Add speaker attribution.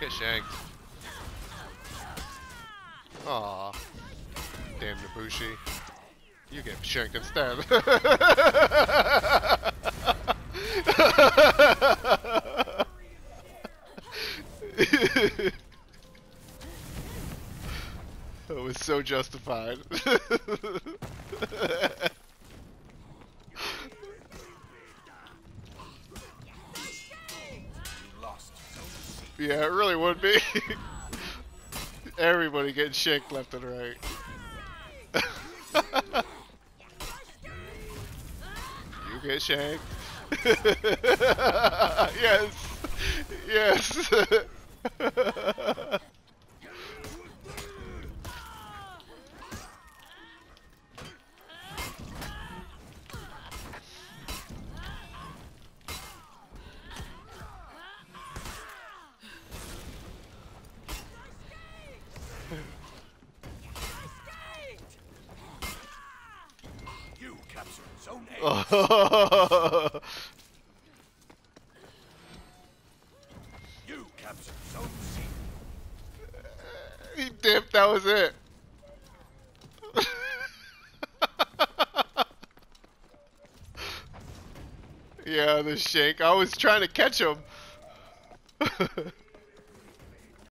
Speaker 1: Get shanked. Aw. Damn Nobushi. You get shanked instead. That was so justified. yeah, it really would be. Everybody getting shanked left and right. you get shanked. yes. Yes.
Speaker 2: You captured Zone A. You captured Zone C.
Speaker 1: he dipped, that was it. yeah, the shake. I was trying to catch him.